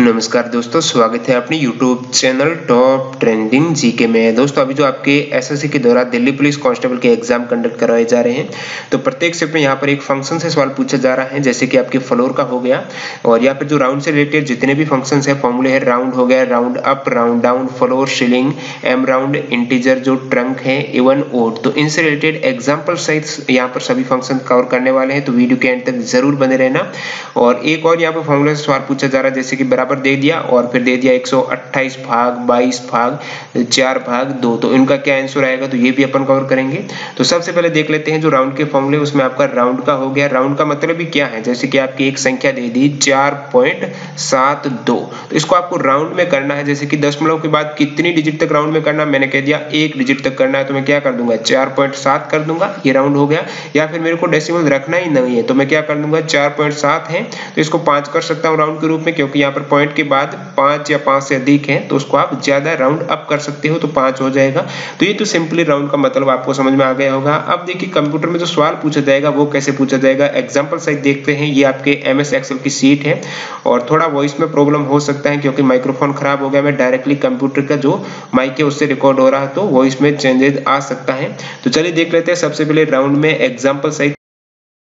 नमस्कार दोस्तों, स्वागत है अपने YouTube channel top trending GK में। दोस्तों, अभी जो आपके एसएससी के द्वारा दिल्ली पुलिस कांस्टेबल के एग्ज़ाम कंडक्ट करवाए जा रहे हैं तो प्रत्येक स्टेप में यहाँ पर एक फ़ंक्शन से सवाल पूछा जा रहा है, जैसे कि आपके फ्लोर का हो गया, और यहाँ पर जो राउंड से रिलेटेड जितने भी फ़ंक्शन है फॉर्मूले है राउंड हो गया round up round down floor ceiling MROUND integer जो ट्रंक है इवन ओट तो इनसे रिलेटेड एग्ज़ाम्पल सहित यहाँ पर सभी फ़ंक्शन कवर करने वाले हैं तो वीडियो के एंड तक ज़रूर बने रहना। और एक और यहाँ पर फॉर्मूले से सवाल पूछा जा रहा है, जैसे कि बराबर दे दिया और फिर दे दिया 128 भाग 22 भाग, चार भाग, दो। तो इनका क्या आंसर आएगा? तो ये भी अपन कवर करेंगे। तो सबसे पहले देख लेते हैं जो राउंड के फॉर्मूले उसमें आपका राउंड का हो गया। राउंड का मतलब भी क्या है? जैसे कि आपकी एक संख्या दे दी, चार तो इसको आपको राउंड में करना है, जैसे कि दशमलव के बाद कितनी डिजिट तक राउंड में करना मैंने कह दिया, एक डिजिट तक करना है तो मैं क्या कर दूँगा? चार कर दूँगा। ये राउंड हो गया। या फिर मेरे को डेसिमल रखना ही नहीं है तो मैं क्या कर दूँगा? चार पॉइंट सात है तो इसको पाँच कर सकता हूँ राउंड के रूप में, क्योंकि यहाँ पर पॉइंट के बाद पाँच या पाँच से अधिक है तो उसको आप ज़्यादा राउंड अप कर सकते हो तो पाँच हो जाएगा। तो ये तो सिंपली राउंड का मतलब आपको समझ में आ गया होगा। अब देखिए कंप्यूटर में जो सवाल पूछा जाएगा, वो कैसे पूछा जाएगा? एग्ज़ाम्पल साइज़ देखते हैं। ये आपके एम एस एक्सएल की सीट है और थोड़ा वॉइस में प्रॉब्लम हो सकता है क्योंकि माइक्रोफोन खराब हो गया। मैं डायरेक्टली कंप्यूटर का जो माइक है, उससे रिकॉर्ड हो रहा है तो वॉइस में चेंजेज आ सकता है। तो चलिए देख लेते हैं। सबसे पहले राउंड में एग्ज़ाम्पल साइज़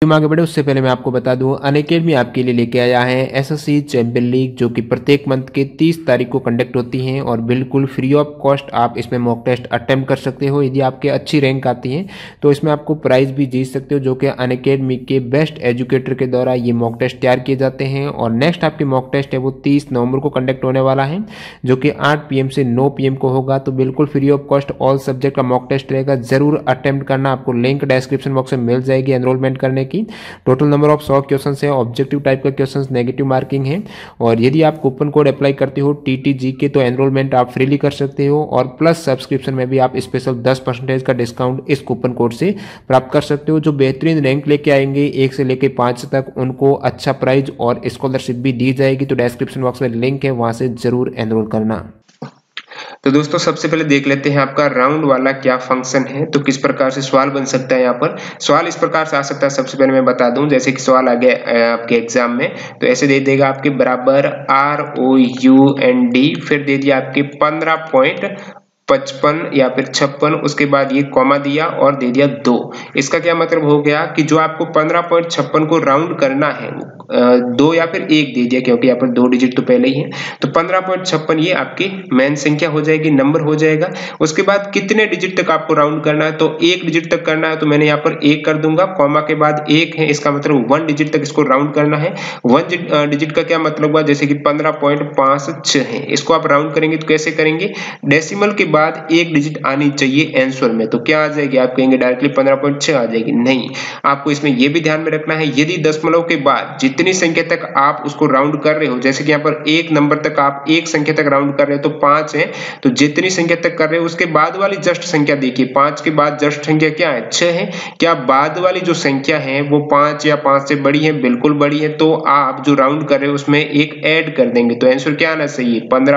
आगे बढ़े, उससे पहले मैं आपको बता दूँ, अनकेडमी आपके लिए लेके आया है एसएससी चैंपियन लीग जो कि प्रत्येक मंथ के 30 तारीख को कंडक्ट होती है और बिल्कुल फ्री ऑफ़ कॉस्ट आप इसमें मॉक टेस्ट अटेम्प्ट कर सकते हो। यदि आपके अच्छी रैंक आती है तो इसमें आपको प्राइज भी जीत सकते हो, जो कि अनकेडमी के बेस्ट एजुकेटर के द्वारा ये मॉक टेस्ट तैयार किए जाते हैं। और नेक्स्ट आपके मॉक टेस्ट है, वो तीस नवंबर को कंडक्ट होने वाला है, जो कि आठ पी से नौ पी को होगा। तो बिल्कुल free of cost all subject का मॉक टेस्ट रहेगा। ज़रूर अटेम्प्ट करना, आपको लिंक डिस्क्रिप्शन बॉक्स में मिल जाएगी। एनरोलमेंट करने की टोटल नंबर ऑफ़ सौ क्वेश्चन है ऑब्जेक्टिव टाइप का क्वेश्चन नेगेटिव मार्किंग है। और यदि आप कूपन कोड अप्लाई करते हो टी के तो एनरोलमेंट आप फ्रीली कर सकते हो और प्लस सब्सक्रिप्शन में भी आप स्पेशल दस का डिस्काउंट इस कूपन कोड से प्राप्त कर सकते हो, जो बेहतरीन रैंक लेके आएँगे, एक से लेके पाँच तक उनको अच्छा प्राइज और स्कॉलरशिप भी दी जाएगी। तो डिस्क्रिप्शन बॉक्स में लिंक है, वहाँ से ज़रूर एनरोल करना। तो दोस्तों, सबसे पहले देख लेते हैं आपका राउंड वाला क्या फ़ंक्शन है तो किस प्रकार से सवाल बन सकता है यहाँ पर। सवाल इस प्रकार से आ सकता है, सबसे पहले मैं बता दूँ, जैसे कि सवाल आ गया आपके एग्ज़ाम में तो ऐसे दे देगा आपके बराबर R O U N D फिर दे दिया आपके पंद्रह पॉइंट पचपन या फिर छप्पन, उसके बाद ये कॉमा दिया और दे दिया दो। इसका क्या मतलब हो गया कि जो आपको पंद्रह पॉइंट छप्पन को राउंड करना है दो या फिर एक दे दिया, क्योंकि यहाँ पर दो डिजिट तो पहले ही है तो पंद्रह पॉइंट छप्पन ये आपकी मेन संख्या हो जाएगी नंबर हो जाएगा। उसके बाद कितने डिजिट तक आपको राउंड करना है तो एक डिजिट तक करना है तो मैंने यहाँ पर एक कर दूँगा कॉमा के बाद एक है, इसका मतलब वन डिजिट तक इसको राउंड करना है। वन डिजिट का क्या मतलब हुआ, जैसे कि पंद्रह पॉइंट पाँच छ है, इसको आप राउंड करेंगे तो कैसे करेंगे? डेसिमल के बाद एक डिजिट आनी चाहिए आंसर में। तो क्या आ जाएगी? आप कहेंगे डायरेक्टली पंद्रह पॉइंट छह आ जाएगी। नहीं। आपको इसमें यह भी ध्यान में रखना है, यदि दशमलव के बाद जितनी संख्या तक आप उसको राउंड कर रहे हो, जैसे कि यहाँ पर एक नंबर तक आप एक संख्या तक राउंड कर रहे हो तो पाँच है। तो जितनी संख्या तक कर रहे हो, उसके बाद वाली जस्ट संख्या देखिए। पाँच के बाद जस्ट संख्या क्या है? छह है। क्या बाद वाली जो संख्या है, वो पाँच या पाँच से बड़ी है? बिल्कुल बड़ी है। तो आप जो राउंड कर रहे हो, उसमें एक ऐड कर देंगे। तो आंसर क्या आना चाहिए? पंद्रह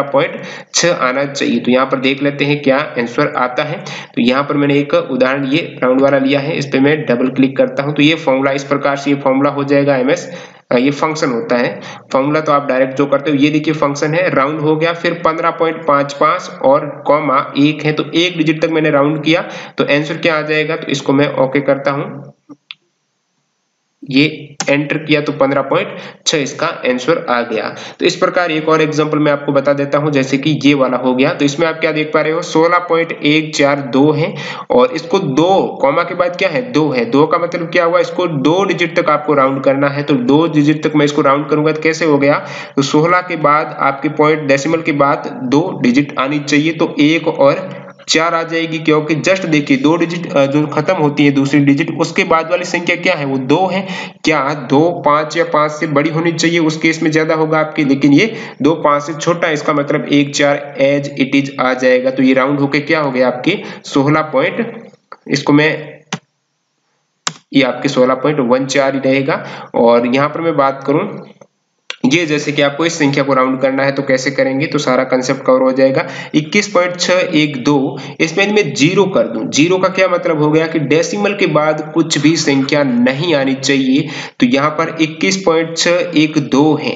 आना चाहिए। तो यहाँ पर देख लेते हैं क्या आंसर आता है? तो यहाँ पर मैंने एक उदाहरण ये राउंड वाला लिया है, इस पे मैं डबल क्लिक करता हूँ तो ये फॉर्मूला इस प्रकार से, ये फॉर्मूला हो जाएगा एमएस ये फ़ंक्शन होता है। फॉर्मूला तो आप डायरेक्ट जो करते हो, ये देखिए फ़ंक्शन है राउंड हो गया, फिर 15.55 और कॉमा एक है तो एक डिजिट तक मैंने राउंड किया तो आंसर क्या आ जाएगा तो इसको मैं ओके करता हूँ। ये एंटर किया तो 15.6 इसका आंसर आ गया। तो इस प्रकार एक और एग्जांपल मैं आपको बता देता हूँ, जैसे कि ये वाला हो गया। तो इसमें आप क्या देख पा रहे हो? 16.142 है और इसको दो कॉमा के बाद क्या है? दो है। दो का मतलब क्या हुआ? इसको दो डिजिट तक आपको राउंड करना है। तो दो डिजिट तक मैं इसको राउंड करूँगा तो कैसे हो गया? तो सोलह के बाद आपके पॉइंट डेसिमल के बाद दो डिजिट आनी चाहिए। तो एक और चार आ जाएगी, क्योंकि जस्ट देखिए, दो डिजिट जो खत्म होती है दूसरी डिजिट उसके बाद वाली संख्या क्या है? वो दो है। क्या दो, पाँच या पाँच से बड़ी होनी चाहिए? उस केस में ज़्यादा होगा आपकी, लेकिन ये दो पाँच से छोटा इसका मतलब एक, चार एज इट इज़ आ जाएगा। तो ये राउंड होके क्या हो गया आपके? सोलह पॉइंट इसको मैं, ये आपके सोलह पॉइंट वन चार रहेगा। और यहाँ पर मैं बात करूँ ये जैसे कि आपको इस संख्या को राउंड करना है तो कैसे करेंगे तो सारा कंसेप्ट कवर हो जाएगा। 21.612 इसमें मैं ज़ीरो कर दूँ। ज़ीरो का क्या मतलब हो गया कि डेसिमल के बाद कुछ भी संख्या नहीं आनी चाहिए तो यहाँ पर 21.612 है।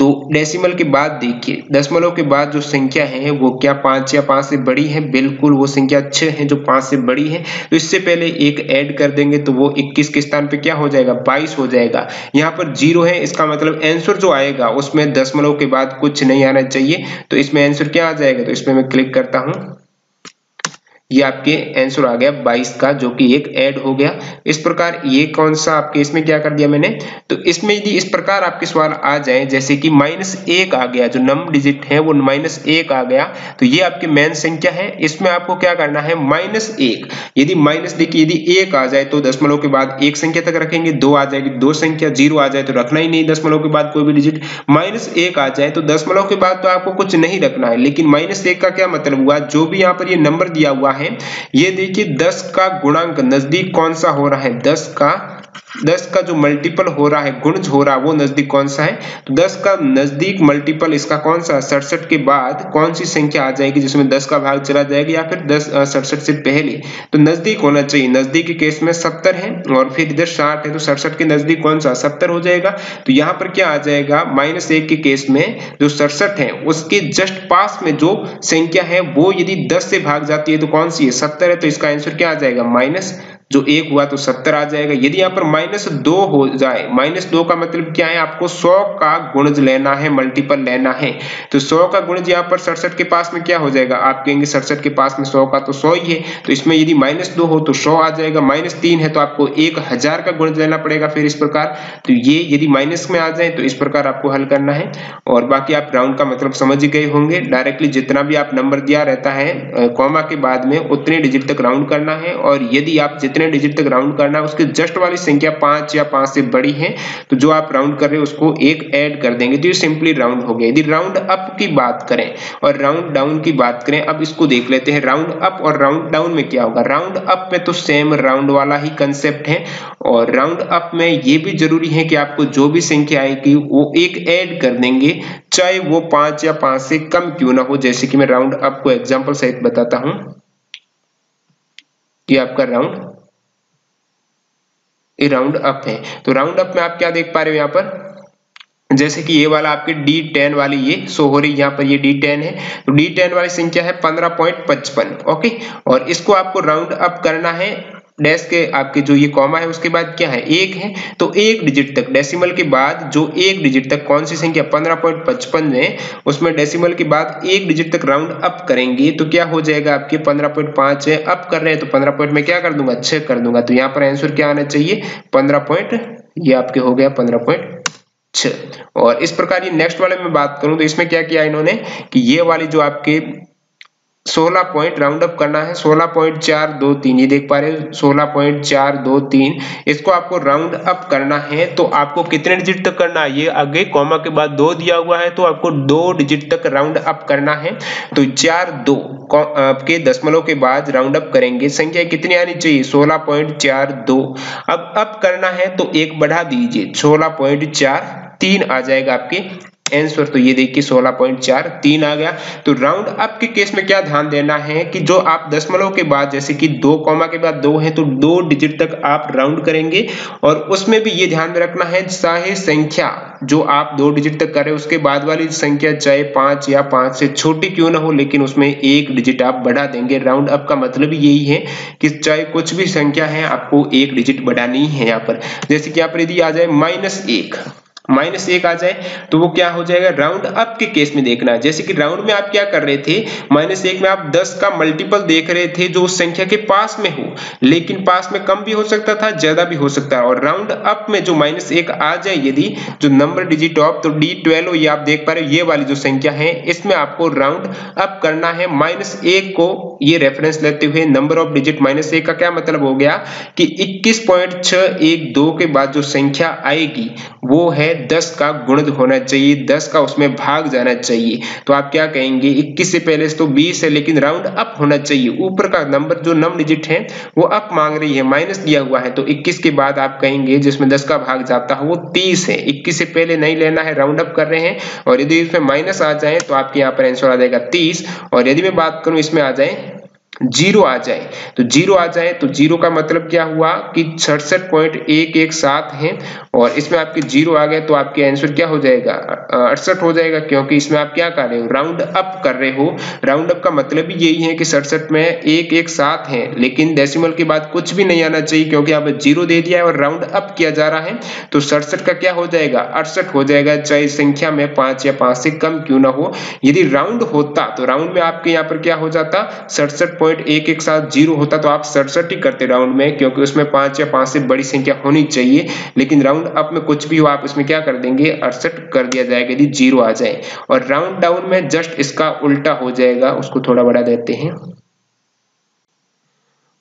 तो डेसिमल के बाद देखिए, दशमलव के बाद जो संख्या है वो क्या पाँच या पाँच से बड़ी है? बिल्कुल वो संख्या छह है जो पाँच से बड़ी है। तो इससे पहले एक ऐड कर देंगे तो वो 21 के स्थान पे क्या हो जाएगा? 22 हो जाएगा। यहाँ पर ज़ीरो है, इसका मतलब आंसर जो आएगा, उसमें दशमलव के बाद कुछ नहीं आना चाहिए। तो इसमें आंसर क्या आ जाएगा? तो इसमें मैं क्लिक करता हूँ। ये आपके आंसर आ गया 22 का, जो कि एक ऐड हो गया। इस प्रकार ये कौन सा आपके इसमें क्या कर दिया मैंने? तो इसमें यदि इस प्रकार आपके सवाल आ जाए, जैसे कि माइनस एक आ गया, जो नम डिजिट है, वो माइनस एक आ गया तो ये आपकी मेन संख्या है। इसमें आपको क्या करना है? माइनस एक। यदि माइनस देखिए, यदि एक आ जाए तो दशमलव के बाद एक संख्या तक रखेंगे, दो आ जाएगी, दो संख्या, ज़ीरो आ जाए तो रखना ही नहीं दशमलव के बाद कोई भी डिजिट माइनस एक आ जाए तो दशमलव के बाद तो आपको कुछ नहीं रखना है, लेकिन माइनस एक का क्या मतलब हुआ? जो भी यहाँ पर ये नंबर दिया हुआ है ये देखिए 10 का गुणांक नज़दीक कौन सा हो रहा है? 10 का दस का जो मल्टीपल हो रहा है, गुणज हो रहा है, वो नज़दीक कौन सा है? तो दस का नज़दीक मल्टीपल इसका कौन सा? सड़सठ के बाद कौन सी संख्या आ जाएगी जिसमें दस का भाग चला जाएगा या फिर दस सड़सठ से पहले? तो नज़दीक होना चाहिए। नज़दीक के केस में सत्तर है और फिर इधर साठ है तो सड़सठ के नज़दीक कौन सा? सत्तर हो जाएगा। तो यहाँ पर क्या आ जाएगा? माइनस एक के केस में जो सड़सठ है, उसके जस्ट पास में जो संख्या है, वो यदि दस से भाग जाती है तो कौन सी है? सत्तर है तो इसका आंसर क्या आ जाएगा? माइनस जो एक हुआ तो सत्तर आ जाएगा। यदि यहाँ पर माइनस दो हो जाए माइनस दो का मतलब क्या है? आपको सौ का गुणज लेना है मल्टीपल लेना है। तो सौ का गुणज यहाँ पर सड़सठ के पास में क्या हो जाएगा? आप कहेंगे सड़सठ के पास में सौ का तो सौ ही है। तो इसमें यदि माइनस दो हो तो सौ आ जाएगा। माइनस तीन है तो आपको एक हज़ार का गुणज लेना पड़ेगा फिर इस प्रकार। तो ये यदि माइनस में आ जाए तो इस प्रकार आपको हल करना है। और बाकी आप राउंड का मतलब समझ गए होंगे। डायरेक्टली जितना भी आप नंबर दिया रहता है कॉमा के बाद में उतने डिजिट तक राउंड करना है। और यदि आप जितने जितने डिजिट तक राउंड करना है, उसके जस्ट वाली संख्या पाँच या पाँच से बड़ी है तो जो आप राउंड कर रहे हैं, उसको एक ऐड कर देंगे तो ये सिंपली राउंड हो गया। यदि राउंड अप की बात करें और राउंड डाउन की बात करें, अब इसको देख लेते हैं राउंड अप और राउंड डाउन में क्या होगा? राउंड अप में तो सेम राउंड वाला ही कंसेप्ट है, और राउंड अप में ये भी ज़रूरी है कि आपको जो भी संख्या आएगी, वो एक ऐड कर देंगे, चाहे वो पाँच या पाँच से कम क्यों ना हो। जैसे कि मैं राउंड अप को एग्जांपल सहित बताता हूँ कि आपका राउंड राउंड अप है। तो राउंड अप में आप क्या देख पा रहे हो यहाँ पर? जैसे कि ये वाला आपके D10 वाली ये सो हो रही यहाँ पर ये D10 है। तो D10 वाली संख्या है 15.55 ओके? और इसको आपको राउंड अप करना है डैश के आपके जो ये कॉमा है, उसके बाद क्या है? एक है तो एक डिजिट तक डेसिमल के बाद जो एक डिजिट तक, कौन सी संख्या? 15.55 है, उसमें डेसिमल के बाद एक डिजिट तक राउंड अप करेंगे तो क्या हो जाएगा आपके? 15.5 है अप कर रहे हैं तो 15 पॉइंट में क्या कर दूँगा? छह कर दूँगा तो यहाँ पर आंसर क्या आना चाहिए? पंद्रह पॉइंट, ये आपके हो गया पंद्रह पॉइंट और इस प्रकार ये नेक्स्ट वाले में बात करूँ तो इसमें क्या किया इन्होंने? कि ये वाली जो आपके 16 पॉइंट राउंड अप करना है 16.423 ये देख पा रहे हो 16.423 इसको आपको राउंड अप करना है तो आपको कितने डिजिट तक करना है? ये आगे कॉमा के बाद दो दिया हुआ है तो आपको दो डिजिट तक राउंड अप करना है तो चार दो आपके दशमलव के बाद राउंड अप करेंगे। संख्या कितनी आनी चाहिए? 16.42 अब अप करना है तो एक बढ़ा दीजिए 16.43 आ जाएगा आपके आंसर तो ये देखिए 16.4 तीन आ गया। तो राउंड अप के केस में क्या ध्यान देना है कि जो आप दशमलव के बाद, जैसे कि दो कॉमा के बाद दो है तो दो डिजिट तक आप राउंड करेंगे। और उसमें भी ये ध्यान में रखना है, चाहे संख्या जो आप दो डिजिट तक करें उसके बाद वाली संख्या चाहे पाँच या पाँच से छोटी क्यों ना हो, लेकिन उसमें एक डिजिट आप बढ़ा देंगे। राउंड अप का मतलब यही है कि चाहे कुछ भी संख्या है, आपको एक डिजिट बढ़ानी है यहाँ पर। जैसे कि यहाँ पर यदि आ जाए माइनस एक। माइनस एक आ जाए तो वो क्या हो जाएगा? राउंड अप के केस में देखना है। जैसे कि राउंड में आप क्या कर रहे थे, माइनस एक में आप 10 का मल्टीपल देख रहे थे जो उस संख्या के पास में हो, लेकिन पास में कम भी हो सकता था, ज़्यादा भी हो सकता है। और राउंड अप में जो माइनस एक आ जाए, यदि जो नंबर डिजिट ऑफ़ तो डी ट्वेल्व ये आप देख पा रहे हो, ये वाली जो संख्या है, इसमें आपको राउंड अप करना है। माइनस एक को ये रेफरेंस लेते हुए नंबर ऑफ़ डिजिट माइनस एक का क्या मतलब हो गया कि इक्कीस के बाद जो संख्या आएगी, वो है दस का गुणज होना चाहिए, दस का उसमें भाग जाना चाहिए। तो आप क्या कहेंगे, इक्कीस से पहले तो बीस है, लेकिन राउंड अप होना चाहिए। ऊपर का नंबर जो नम डिजिट है, वो अप मांग रही है, माइनस दिया हुआ है। तो इक्कीस के बाद आप कहेंगे, जिसमें दस का भाग जाता है, वो तीस है। इक्कीस से पहले नहीं लेना है, राउंड अप कर रहे हैं। और यदि इसमें माइनस आ जाए तो आपके यहाँ पर आंसर आ जाएगा तीस। और यदि मैं बात करूँ इसमें आ जाए ज़ीरो आ जाए। तो ज़ीरो आ जाए तो ज़ीरो का मतलब क्या हुआ कि सड़सठ पॉइंट एक एक सात है और इसमें आपके ज़ीरो आ गए तो आपके आंसर क्या हो जाएगा? अड़सठ हो जाएगा क्योंकि इसमें आप क्या कर रहे हो? राउंड अप कर रहे हो। राउंड अप का मतलब ही यही है कि सड़सठ में एक एक सात है, लेकिन डेसिमल के बाद कुछ भी नहीं आना चाहिए क्योंकि आप ज़ीरो दे दिया है और राउंड अप किया जा रहा है। तो सड़सठ का क्या हो जाएगा? अड़सठ हो जाएगा, चाहे संख्या में पाँच या पाँच से कम क्यों ना हो। यदि राउंड होता तो राउंड में आपके यहाँ पर क्या हो जाता? सड़सठ पॉइंट एक एक सात ज़ीरो होता तो आप सड़सठ ही करते राउंड में, क्योंकि उसमें पाँच या पाँच से बड़ी संख्या होनी चाहिए। लेकिन राउंड अप में कुछ भी हो, आप इसमें क्या कर देंगे? अड़सठ कर दिया जाएगा, यदि ज़ीरो आ जाए। और राउंड डाउन में जस्ट इसका उल्टा हो जाएगा, उसको थोड़ा बड़ा देते हैं।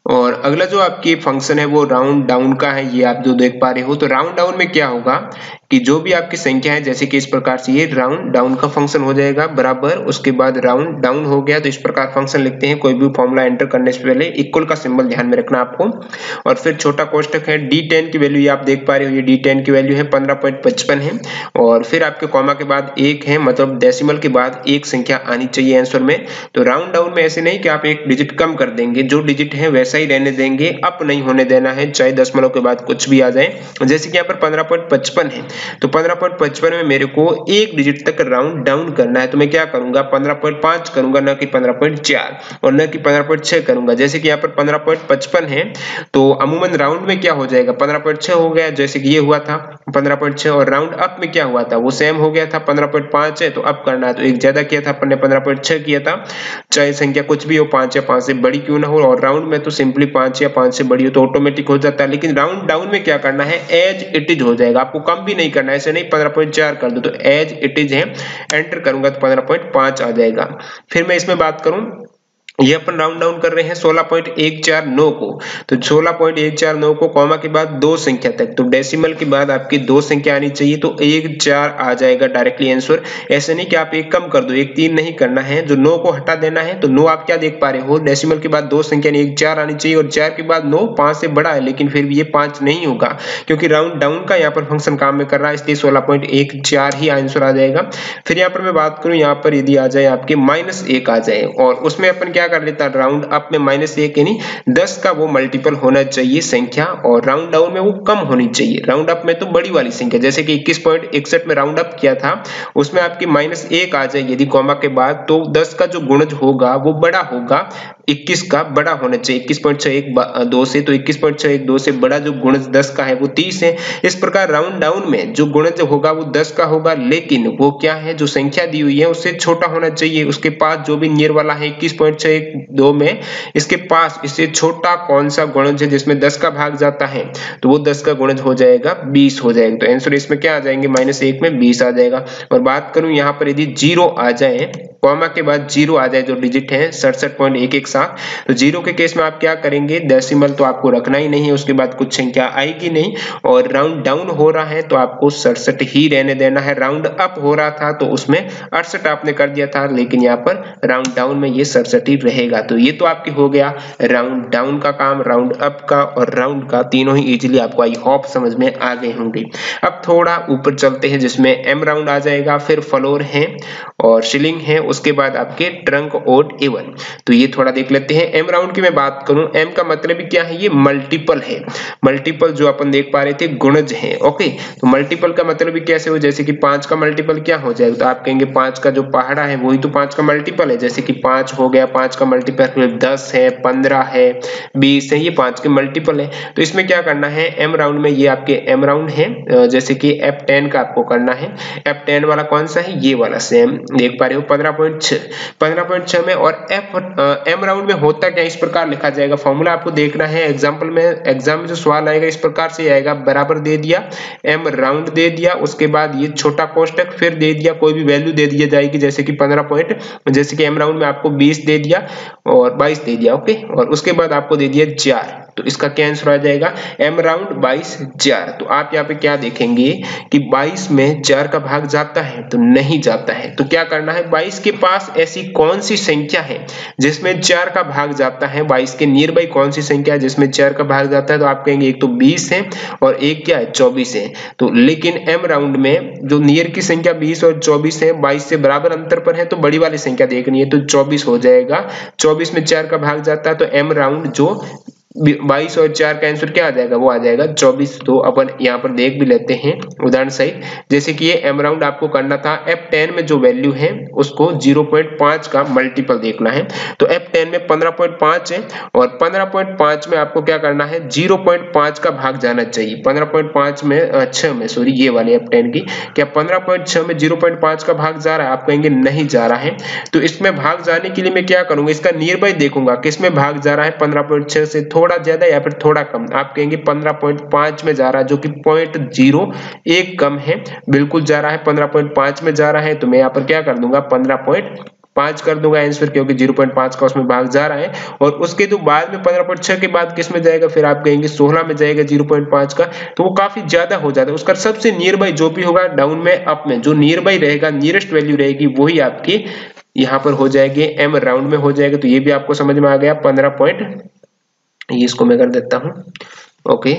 और अगला जो आपकी फ़ंक्शन है, वो राउंड डाउन का है, ये आप जो देख पा रहे हो तो राउंड डाउन में क्या होगा? कि जो भी आपकी संख्या है, जैसे कि इस प्रकार से ये राउंड डाउन का फ़ंक्शन हो जाएगा, बराबर, उसके बाद राउंड डाउन हो गया तो इस प्रकार फ़ंक्शन लिखते हैं, कोई भी फॉर्मूला एंटर करने से पहले इक्वल का सिंबल ध्यान में रखना आपको। और फिर छोटा कोष्टक है डी टेन की वैल्यू ये आप देख पा रहे हो, ये डी टेन की वैल्यू है, पंद्रह पॉइंट पचपन है। और फिर आपके कॉमा के बाद एक है मतलब डेसिमल के बाद एक संख्या आनी चाहिए आंसर में। तो राउंड डाउन में ऐसे नहीं कि आप एक डिजिट कम कर देंगे, जो डिजिट है, वैसा ही रहने देंगे अप नहीं होने देना है, चाहे दशमलव के बाद कुछ भी आ जाए। जैसे कि यहाँ पर पंद्रह पॉइंट पचपन है तो पंद्रह पॉइंट पचपन में मेरे को एक डिजिट तक राउंड डाउन करना है। तो मैं क्या करूँगा? पंद्रह पॉइंट पाँच करूँगा, न कि पंद्रह पॉइंट चार और न कि पंद्रह पॉइंट छह करूँगा। जैसे कि यहाँ पर पंद्रह पॉइंट पचपन है तो अमूमन राउंड में क्या हो जाएगा? पंद्रह पॉइंट छह हो गया, जैसे कि ये हुआ था। पंद्रह पॉइंट छह और राउंड अप में क्या हुआ था? वो सेम हो गया था, पंद्रह पॉइंट पाँच है तो अब करना है। तो एक ज़्यादा किया था, अपन ने पंद्रह पॉइंट छह किया था। चाहे संख्या कुछ भी हो, पाँच या पाँच से बड़ी क्यों ना हो, और राउंड में तो सिंपली पाँच या पाँच से बड़ी हो तो ऑटोमेटिक हो जाता है। लेकिन राउंड डाउन में क्या करना है? एज इट इज़ हो जाएगा। आपको कम भी नहीं करना ऐसे नहीं पंद्रह पॉइंट चार कर दो तो एज इट इज़ है एंटर करूँगा तो पंद्रह पॉइंट पाँच आ जाएगा। फिर मैं इसमें बात करूँ ये अपन राउंड डाउन कर रहे हैं 16.149 को। तो 16.149 को कॉमा के बाद दो संख्या तक। तो डेसिमल के बाद आपकी दो संख्या आनी चाहिए तो एक चार आ जाएगा डायरेक्टली आंसर ऐसे नहीं कि आप एक कम कर दो, एक तीन नहीं करना है। जो नौ को हटा देना है तो नौ आप क्या देख पा रहे हो? डेसिमल के बाद दो संख्या एक चार आनी चाहिए और चार के बाद नौ पाँच से बड़ा है, लेकिन फिर भी ये पाँच नहीं होगा, क्योंकि राउंड डाउन का यहाँ पर फ़ंक्शन काम में कर रहा है, इसलिए सोलह ही आंसर आ जाएगा। फिर यहाँ पर मैं बात करूँ, यहाँ पर यदि आ जाए आपके माइनस आ जाए और उसमें अपन क्या कर लेता राउंड अप में माइनस एक यानी दस का वो मल्टीपल होना चाहिए संख्या और राउंड डाउन में वो कम होनी चाहिए। राउंड अप में तो बड़ी वाली संख्या, जैसे कि इक्कीस में राउंड अप किया था, उसमें आपकी माइनस एक आ जाए यदि कॉमा के बाद तो दस का जो गुणज होगा, वो बड़ा होगा। 21 का बड़ा होना चाहिए। इक्कीस पॉइंट छह एक दो से तो इक्कीस पॉइंट छह एक, दो से बड़ा जो गुणज दस का है, वो तीस है। इस प्रकार राउंड डाउन में जो गुणज होगा, वो दस का होगा, लेकिन वो क्या है, जो संख्या दी हुई है, उससे छोटा होना चाहिए। उसके पास जो भी नियर वाला है, इक्कीस पॉइंट छह एक दो में, इसके पास इससे छोटा कौन सा गुणज है, जिसमें दस का भाग जाता है तो वो दस का गुणज हो जाएगा, बीस हो जाएगा। तो आंसर इसमें क्या आ जाएँगे? माइनस एक में बीस आ जाएगा। और बात करूँ यहाँ पर यदि ज़ीरो आ जाए कॉमा के बाद ज़ीरो आ जाए, जो डिजिट है, सड़सठ पॉइंट एक एक सात तो ज़ीरो के केस में आप क्या करेंगे? डेसिमल तो आपको रखना ही नहीं है, उसके बाद कुछ संख्या आएगी नहीं, और राउंड डाउन हो रहा है तो आपको सड़सठ ही रहने देना है। राउंड अप हो रहा था तो उसमें अड़सठ आपने कर दिया था, लेकिन यहाँ पर राउंड डाउन में ये सड़सठ ही रहेगा। तो ये तो आपके हो गया राउंड डाउन का काम राउंड अप का, और राउंड का तीनों ही इजिली आपको आई होप समझ में आ गए होंगे। अब थोड़ा ऊपर चलते हैं, जिसमें एम राउंड आ जाएगा, फिर फ्लोर है, और शिलिंग है उसके बाद आपके ट्रंक ओड एवन तो ये थोड़ा देख लेते हैं। एम राउंड की मैं बात करूँ एम का मतलब क्या है? ये मल्टीपल है। मल्टीपल जो अपन देख पा रहे थे, गुणज है। ओके तो मल्टीपल का मतलब कैसे हो? जैसे कि पाँच का मल्टीपल क्या हो जाएगा तो आप कहेंगे पाँच का जो पहाड़ा है, वही तो पाँच का मल्टीपल है। जैसे कि पाँच हो गया, पाँच का मल्टीपल दस है, पंद्रह है, बीस है, ये पाँच के मल्टीपल है। तो इसमें क्या करना है? एम राउंड में ये आपके एम राउंड है। जैसे कि एफ़ टेन का आपको करना है। एफ़ टेन वाला कौन सा है? ये वाला सेम देख पा रहे हो, पंद्रह पॉइंट छह, पंद्रह पॉइंट छह में और एफ़ एम राउंड में होता क्या? इस प्रकार लिखा जाएगा। फॉर्मूला आपको देखना है। एग्ज़ाम्पल में एग्ज़ाम में जो सवाल आएगा, इस प्रकार से आएगा। बराबर दे दिया एम राउंड दे दिया, उसके बाद ये छोटा कोष्टक फिर दे दिया, कोई भी वैल्यू दे दिया जाएगी, जैसे कि पंद्रह पॉइंट जैसे कि एम राउंड में आपको बीस दे दिया और बाईस दे दिया ओके और उसके बाद आपको दे दिया चार। तो इसका क्या आंसर आ जाएगा? एम राउंड बाईस चार तो आप यहाँ पे क्या देखेंगे कि बाईस में चार का भाग जाता है तो नहीं जाता है। तो क्या करना है? बाईस के पास ऐसी कौन सी संख्या है जिसमें चार का भाग जाता है? बाईस के नियर बाई कौन सी संख्या है जिसमें चार का भाग जाता है? तो आप कहेंगे एक तो बीस है और एक क्या है? चौबीस है। तो लेकिन एम राउंड में जो नियर की संख्या बीस और चौबीस है, बाईस से बराबर अंतर पर है तो बड़ी वाली संख्या देखनी है तो चौबीस हो जाएगा। चौबीस में चार का भाग जाता है तो एम राउंड जो बाईस और चार का आंसर क्या आ जाएगा? वो आ जाएगा चौबीस तो अपन यहाँ पर देख भी लेते हैं उदाहरण सहित। जैसे कि ये एम राउंड आपको करना था एफ़ टेन में जो वैल्यू है, उसको ज़ीरो पॉइंट पाँच का मल्टीपल देखना है। तो एफ़ टेन में पंद्रह पॉइंट पाँच है और पंद्रह पॉइंट पाँच में आपको क्या करना है? ज़ीरो पॉइंट पाँच का भाग जाना चाहिए। पंद्रह पॉइंट पाँच में छह में सॉरी ये वाले एफ़ टेन की। क्या पंद्रह पॉइंट छह में ज़ीरो पॉइंट पाँच का भाग जा रहा है? आप कहेंगे नहीं जा रहा है। तो इसमें भाग जाने के लिए मैं क्या करूँगा? इसका नियर बाई देखूँगा किसमें भाग जा रहा है? पंद्रह पॉइंट छह से थोड़ा ज़्यादा या फिर थोड़ा कम। आप कहेंगे पंद्रह पॉइंट पाँच में जा रहा है, जो कि पॉइंट ज़ीरो, एक कम है। बिल्कुल जा रहा है, पंद्रह पॉइंट पाँच में जा रहा है तो मैं यहाँ पर क्या कर दूँगा, पंद्रह पॉइंट पाँच कर दूँगा आंसर, क्योंकि ज़ीरो पॉइंट पाँच का उसमें भाग जा रहा है। और उसके तो बाद में पंद्रह पॉइंट छह के बाद किसमें जाएगा, फिर आप कहेंगे सोलह में जाएगा ज़ीरो पॉइंट पाँच का तो वो काफ़ी ज़्यादा हो जाता है। उसका सबसे नियर बाई जो भी होगा डाउन में अप में, जो नियर बाई रहेगा नियरेस्ट वैल्यू रहेगी, वही आपकी यहाँ पर हो जाएगी एम राउंड में हो जाएगा तो ये भी आपको समझ में आ गया, पंद्रह ये इसको मैं कर देता हूँ। ओके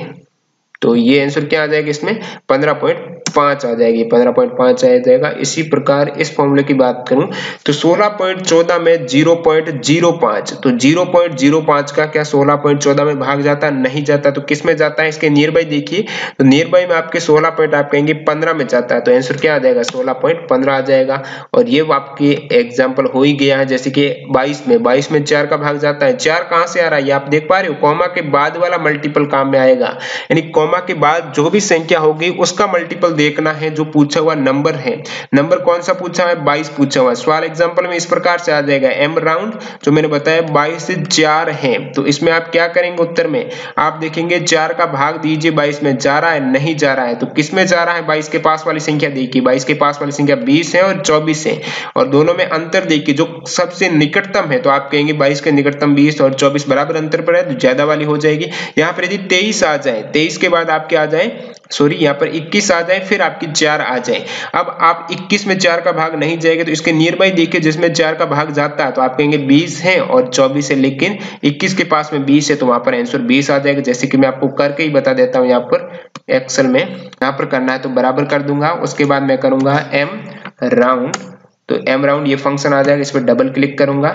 तो ये आंसर क्या आ जाएगा इसमें? पंद्रह पॉइंट पाँच आ जाएगी, पंद्रह पॉइंट पाँच आ जाएगा। इसी प्रकार इस फॉर्मूले की बात करूँ तो सोलह पॉइंट चौदह में ज़ीरो पॉइंट ज़ीरो पाँच तो ज़ीरो पॉइंट ज़ीरो पाँच का क्या सोलह पॉइंट चौदह में भाग जाता नहीं जाता तो किसमें जाता है, इसके नियर बाई देखिए तो नियर बाई में आपके सोलह पॉइंट आप कहेंगे पंद्रह में जाता है तो आंसर क्या आ जाएगा, सोलह पॉइंट पंद्रह आ जाएगा। और ये आपके एग्ज़ाम्पल हो ही गया है, जैसे कि बाईस में बाईस में चार का भाग जाता है, चार कहाँ से आ रहा है आप देख पा रहे हो, कॉमा के बाद वाला मल्टीपल काम में आएगा, यानी कॉमा के बाद जो भी संख्या होगी, उसका मल्टीपल देखना है, जो पूछा हुआ नंबर है। नंबर कौन सा पूछा है? 22 पूछा हुआ सवाल एग्जांपल में इस प्रकार से आ जाएगा। एम राउंड जो मैंने बताया 22 से चार है। तो इसमें आप क्या करेंगे उत्तर में? आप देखेंगे, चार का भाग दीजिए 22 में। जा रहा है, नहीं जा रहा है। तो किसमें जा रहा है? 22 के पास वाली संख्या देखिए। 22 के पास वाली संख्या 20 है और 24 है। और दोनों में अंतर देखिए, जो सबसे निकटतम है तो आप कहेंगे 22 के निकटतम 20 और 24 बराबर अंतर पर है तो ज़्यादा वाली हो जाएगी। यहाँ पर यदि 23 आ जाए 23 के बाद आपके आ जाए सॉरी, यहाँ पर 21 आ जाए, फिर आपकी चार आ जाए। अब आप 21 में चार का भाग नहीं जाएगा तो इसके नियर बाई देखिए, जिसमें चार का भाग जाता है तो आप कहेंगे 20 है और 24 है, लेकिन 21 के पास में 20 है तो वहाँ पर आंसर 20 आ जाएगा। जैसे कि मैं आपको करके ही बता देता हूँ यहाँ पर एक्सल में, यहाँ पर करना है तो बराबर कर दूँगा। उसके बाद मैं करूँगा एम राउंड तो एम राउंड ये फ़ंक्शन आ जाएगा, इस पर डबल क्लिक करूँगा।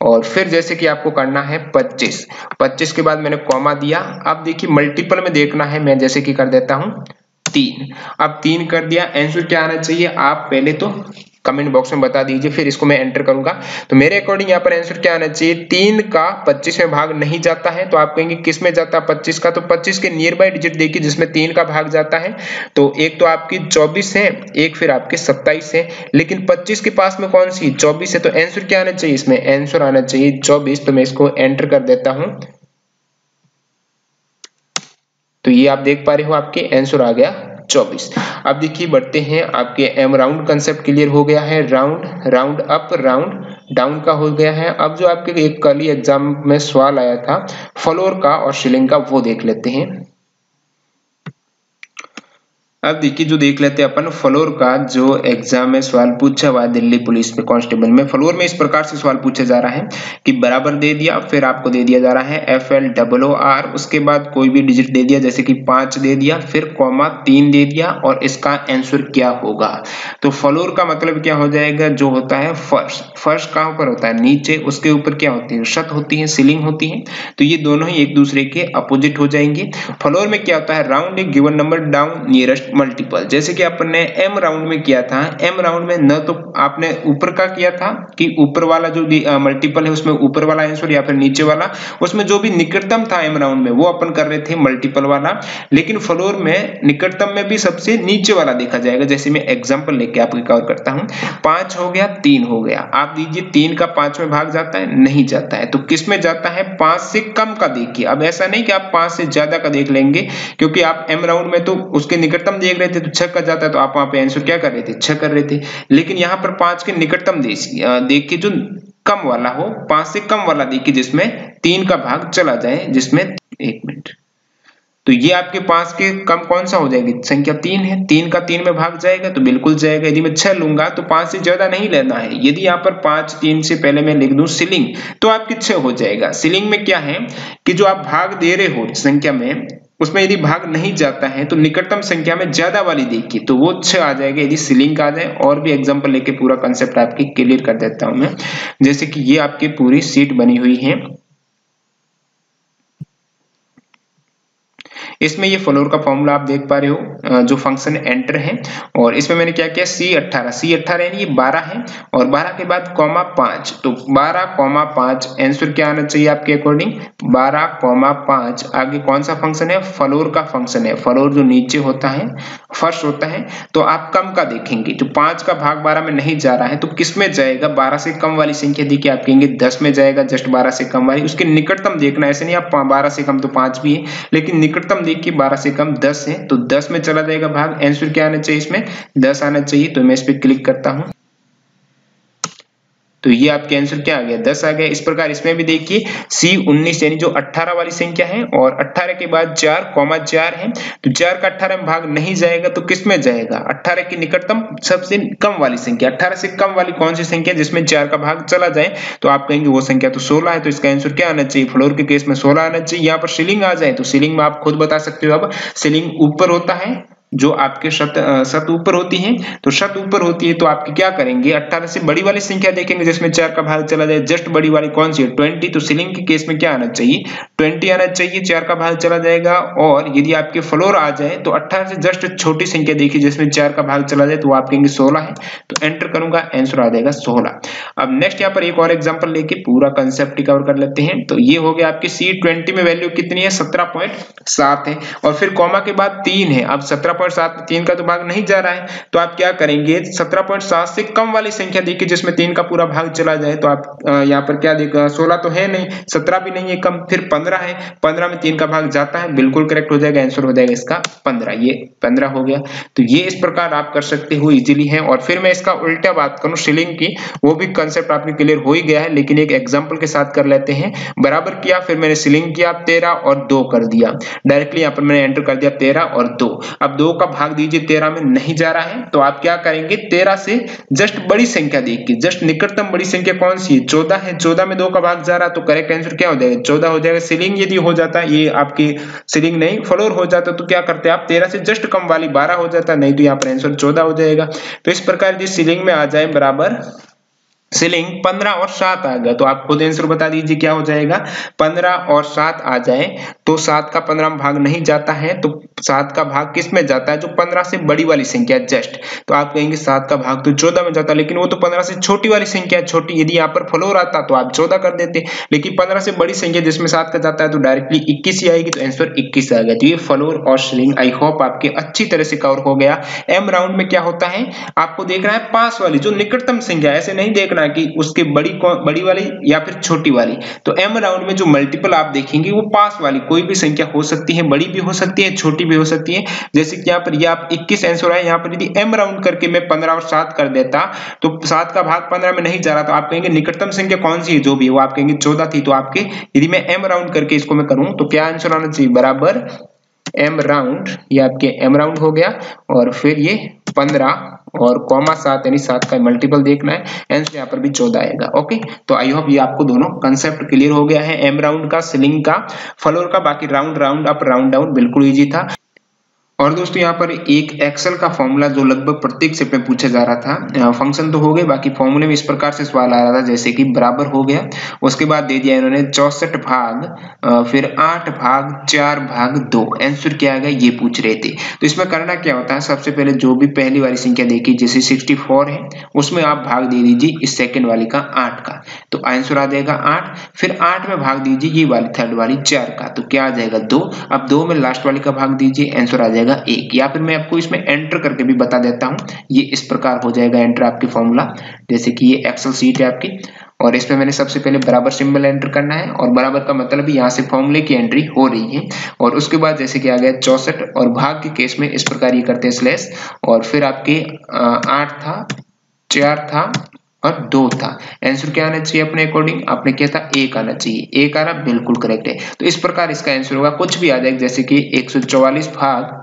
और फिर जैसे कि आपको करना है 25 25 के बाद मैंने कॉमा दिया। अब देखिए मल्टीपल में देखना है। मैं जैसे कि कर देता हूँ तीन। अब तीन कर दिया। आंसर क्या आना चाहिए? आप पहले तो कमेंट बॉक्स में बता दीजिए, फिर इसको मैं एंटर करूँगा। तो मेरे अकॉर्डिंग यहाँ पर आंसर क्या आना चाहिए? तीन का पच्चीस में भाग नहीं जाता है तो आप कहेंगे किसमें जाता है पच्चीस का? तो पच्चीस के नियर बाई डिजिट देखिए, जिसमें तीन का भाग जाता है तो एक तो आपकी चौबीस है, एक फिर आपके सत्ताईस है। लेकिन पच्चीस के पास में कौन सी? चौबीस है तो आंसर क्या आना चाहिए इसमें? आंसर आना चाहिए चौबीस तो मैं इसको एंटर कर देता हूँ। तो ये आप देख पा रहे हो आपके आंसर आ गया। 24 अब देखिए, बढ़ते हैं। आपके एम राउंड कंसेप्ट क्लियर हो गया है। Round round up round down का हो गया है। अब जो आपके एक कल एग्ज़ाम में सवाल आया था फ्लोर का और शिलिंग का, वो देख लेते हैं। अब देखिए, जो देख लेते हैं अपन, फ्लोर का जो एग्ज़ाम में सवाल पूछा हुआ दिल्ली पुलिस में कांस्टेबल में। फ्लोर में इस प्रकार से सवाल पूछा जा रहा है कि बराबर दे दिया, फिर आपको दे दिया जा रहा है F L double O R उसके बाद कोई भी डिजिट दे दिया, जैसे कि पाँच दे दिया, फिर कॉमा तीन दे दिया, और इसका आंसर क्या होगा? तो फ्लोर का मतलब क्या हो जाएगा? जो होता है फर्श। फर्श कहाँ पर होता है? नीचे। उसके ऊपर क्या होती है? छत होती है सीलिंग होती है। तो ये दोनों ही एक दूसरे के अपोजिट हो जाएँगे। फ्लोर में क्या होता है? राउंड एक given number down nearest multiple जैसे कि अपन ने एम राउंड में किया था एम राउंड में न तो आपने ऊपर का किया था कि ऊपर वाला जो मल्टीपल है, उसमें ऊपर वाला आंसर या फिर नीचे वाला, उसमें जो भी निकटतम था एम राउंड में, वो अपन कर रहे थे मल्टीपल वाला। लेकिन फ्लोर में निकटतम में भी सबसे नीचे वाला देखा जाएगा, जैसे मैं एग्ज़ाम्पल लेके आपको कवर करता हूँ। पाँच हो गया, तीन हो गया। आप दीजिए, तीन का पाँच में भाग जाता है, नहीं जाता है। तो किसमें जाता है? पाँच से कम का देखिए। अब ऐसा नहीं कि आप पाँच से ज़्यादा का देख लेंगे, क्योंकि आप एम राउंड में तो उसके निकटतम देख रहे थे तो छह का जाता है तो आप वहाँ पे आंसर क्या कर रहे थे? छह कर रहे थे। लेकिन यहाँ पर पाँच के निकटतम देखिए जो कम वाला हो, पाँच से कम वाला देखिए जिसमें तीन का भाग चला जाए, जिसमें एक मिनट। तो ये आपके पाँच के कम कौन सा हो जाएगी? संख्या तीन है। तीन का तीन में भाग जाएगा तो बिल्कुल जाएगा। यदि मैं छह लूँगा तो पाँच से ज़्यादा नहीं लेना है। यदि यहाँ पर पाँच, तीन से पहले मैं लिख दूँ सिलिंग तो आपकी छह हो जाएगा। सिलिंग में क्या है कि जो आप भाग दे रहे हो संख्या में उसमें यदि भाग नहीं जाता है तो निकटतम संख्या में ज़्यादा वाली देखिए तो वो छह आ जाएगा। यदि सीलिंग आ जाए, और भी एग्ज़ाम्पल लेके पूरा कंसेप्ट आपके क्लियर कर देता हूँ मैं। जैसे कि ये आपकी पूरी सीट बनी हुई है। इसमें ये फ्लोर का फॉर्मूला आप देख पा रहे हो जो फ़ंक्शन एंटर है। और इसमें मैंने क्या किया? सी अट्ठारह। सी अट्ठारह यानी ये बारह है। और बारह के बाद कॉमा पाँच। तो बारह कॉमा पाँच आंसर क्या आना चाहिए आपके अकॉर्डिंग बारह कॉमा पाँच। आगे कौन सा फ़ंक्शन है? फ्लोर का फ़ंक्शन है। फ्लोर जो नीचे होता है, फ़र्स्ट होता है तो आप कम का देखेंगे। जो पाँच का भाग बारह में नहीं जा रहा है तो किसमें जाएगा? बारह से कम वाली संख्या देखिए, आप कहेंगे दस में जाएगा, जस्ट बारह से कम वाली। उसके निकटतम देखना, ऐसे नहीं आप बारह से कम तो पाँच भी है, लेकिन निकटतम देखिए बारह से कम दस है तो दस में चला जाएगा भाग। आंसर क्या आना चाहिए इसमें? दस आना चाहिए तो मैं इस पर क्लिक करता हूँ। तो ये आपके आंसर क्या आ गया? दस आ गया। इस प्रकार इसमें भी देखिए सी उन्नीस, यानी जो अट्ठारह वाली संख्या है, और अट्ठारह के बाद चार कॉमा चार है तो चार का अट्ठारह में भाग नहीं जाएगा तो किसमें जाएगा? अट्ठारह की निकटतम सबसे कम वाली संख्या। अट्ठारह से कम वाली कौन सी संख्या जिसमें चार का भाग चला जाए? तो आप कहेंगे वो संख्या तो सोलह है तो इसका आंसर क्या आना चाहिए? फ्लोर के केस में सोलह आना चाहिए। यहाँ पर सीलिंग आ जाए तो सीलिंग में आप खुद बता सकते हो। अब सीलिंग ऊपर होता है जो आपके शत शत ऊपर होती है तो शत ऊपर होती है तो आपकी क्या करेंगे? अट्ठारह से बड़ी वाली संख्या देखेंगे, जिसमें चार का भाग चला जाए, जस्ट बड़ी वाली कौन सी है? ट्वेंटी तो सीलिंग के केस में क्या आना चाहिए? ट्वेंटी आना चाहिए, चार का भाग चला जाएगा, और यदि आपके फ्लोर आ जाए तो अट्ठारह से जस्ट छोटी संख्या देखिए, जिसमें चार का भाग चला जाए तो आप कहेंगे सोलह है। तो एंटर करूँगा, आंसर आ जाएगा सोलह। अब नेक्स्ट यहाँ पर एक और एग्ज़ाम्पल लेके पूरा कंसेप्ट कवर कर लेते हैं। तो ये हो गया आपकी सी में वैल्यू कितनी है? सत्रह है। और फिर कॉमा के बाद तीन है। अब सत्रह तीन का तो भाग नहीं जा रहा है तो आप क्या करेंगे? सत्रह पॉइंट सात से कम वाली संख्या देखिए, जिसमें तीन का पूरा भाग चला जाए तो आप यहाँ पर क्या देगा सोलह तो है नहीं, सत्रह भी नहीं है कम, फिर पंद्रह है, पंद्रह में तीन का भाग जाता है, बिल्कुल करेक्ट हो जाएगा आंसर हो जाएगा इसका पंद्रह, ये पंद्रह हो गया। तो ये इस प्रकार आप कर सकते हो इजिली है, और फिर मैं इसका उल्टा बात करूँ सीलिंग की, वो भी कंसेप्ट आपके क्लियर हो ही गया है, लेकिन एक एग्ज़ाम्पल के साथ कर लेते हैं। बराबर किया, फिर मैंने सीलिंग किया, तेरह और दो कर दिया। डायरेक्टली यहाँ पर मैंने एंटर कर दिया तेरह और दो। अब दो का भाग दीजिए, तेरह में नहीं जा रहा है तो आप क्या करेंगे? तेरह से जस्ट बड़ी संख्या देखिए, जस्ट निकटतम बड़ी संख्या कौन सी है? चौदह है, चौदह में दो का भाग जा रहा तो करेक्ट आंसर क्या हो जाएगा? चौदह हो जाएगा सीलिंग यदि हो जाता ये आपकी सीलिंग नहीं फ्लोर हो जाता तो क्या करते आप? तेरह से जस्ट कम वाली बारह हो जाता नहीं तो यहाँ पर आंसर चौदह हो जाएगा। तो इस प्रकार यदि सीलिंग में आ जाए बराबर सीलिंग पंद्रह और सात आ गया तो आप खुद आंसर बता दीजिए क्या हो जाएगा। पंद्रह और सात आ जाए तो सात का पंद्रह भाग नहीं जाता है तो सात का भाग किसमें जाता है? जो पंद्रह से बड़ी वाली संख्या जस्ट तो आप कहेंगे सात का भाग तो चौदह में जाता है लेकिन वो तो पंद्रह से छोटी वाली संख्या छोटी। यदि यहाँ पर फ्लोर आता तो आप चौदह कर देते। लेकिन पंद्रह से बड़ी संख्या जिसमें सात का जाता है तो डायरेक्टली इक्कीस ही आएगी तो आंसर इक्कीस आ गया। तो ये फ्लोर और सीलिंग आई होप आपके अच्छी तरह से कवर हो गया। एम राउंड में क्या होता है? आपको देखना है पास वाली, जो निकटतम संख्या ऐसे नहीं देखना करना कि उसके बड़ी बड़ी वाली या फिर छोटी वाली। तो एम राउंड में जो मल्टीपल आप देखेंगे, वो पास वाली, कोई भी संख्या हो सकती है, बड़ी भी हो सकती है, छोटी भी हो सकती है। जैसे कि यहाँ पर, ये आप 21 आंसर है यहाँ पर यदि एम राउंड करके मैं 15 और 7 कर देता तो 7 का भाग 15 में नहीं जा रहा तो आप कहेंगे निकटतम संख्या कौन सी है, जो भी वो आप कहेंगे 14 थी तो आपके यदि मैं एम राउंड करके इसको मैं करूँ तो क्या आंसर आना चाहिए? बराबर एम राउंड ये आपके एम राउंड हो गया, और फिर ये पंद्रह और कॉमा सात यानी सात का मल्टीपल देखना है एंसर यहाँ पर भी चौदह आएगा ओके तो आई होप ये आपको दोनों कंसेप्ट क्लियर हो गया है एम राउंड का सिलिंग का फ्लोर का, बाकी round round up round down बिल्कुल ईजी था। और दोस्तों, यहाँ पर एक एक्सेल का फॉर्मूला जो लगभग प्रत्येक सेट में पूछा जा रहा था फ़ंक्शन तो हो गए, बाकी फॉर्मूले में इस प्रकार से सवाल आ रहा था, जैसे कि बराबर हो गया। उसके बाद दे दिया इन्होंने चौसठ भाग फिर आठ भाग, चार भाग, दो। आंसर क्या आएगा ये पूछ रहे थे। तो इसमें करना क्या होता है? सबसे पहले जो भी पहली वाली संख्या देखी जैसे सिक्सटी है, उसमें आप भाग दे दीजिए इस सेकेंड वाली का, आठ का। तो आंसर आ जाएगा आठ, फिर आठ में भाग दीजिए ये वाली थर्ड वाली, चार का। तो क्या आ जाएगा? दो। अब दो में लास्ट वाली का भाग दीजिए आंसर आ जाएगा जाएगा एक। या फिर मैं आपको इसमें एंटर करके भी बता देता हूँ, ये इस प्रकार हो जाएगा एंटर आपकी फॉर्मूला जैसे कि ये एक्सल सीट है आपकी, और इसमें मैंने सबसे पहले बराबर सिंबल एंटर करना है, और बराबर का मतलब यहाँ से फॉर्मूले की एंट्री हो रही है। और उसके बाद जैसे कि आ गया चौसठ, और भाग के केस में इस प्रकार ये करते हैं स्लेस और फिर आपके आठ था, चार था, और दो था। आंसर क्या आना चाहिए अपने अकॉर्डिंग आपने क्या था एक आना चाहिए। एक आना बिल्कुल करेक्ट है। तो इस प्रकार इसका आंसर होगा। कुछ भी आ जाएगा जैसे कि 144 भाग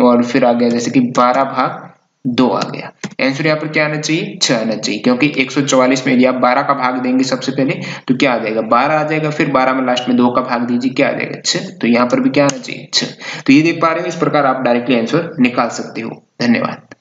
और फिर आ गया जैसे कि 12 भाग दो आ गया। आंसर यहाँ पर क्या आना चाहिए? छह आना चाहिए, क्योंकि 144 में यदि आप 12 का भाग देंगे सबसे पहले तो क्या आ जाएगा? 12 आ जाएगा, फिर 12 में लास्ट में दो का भाग दीजिए, क्या आ जाएगा? छह। तो यहाँ पर भी क्या आना चाहिए? छह। तो ये देख पा रहे हो, इस प्रकार आप डायरेक्टली आंसर निकाल सकते हो। धन्यवाद।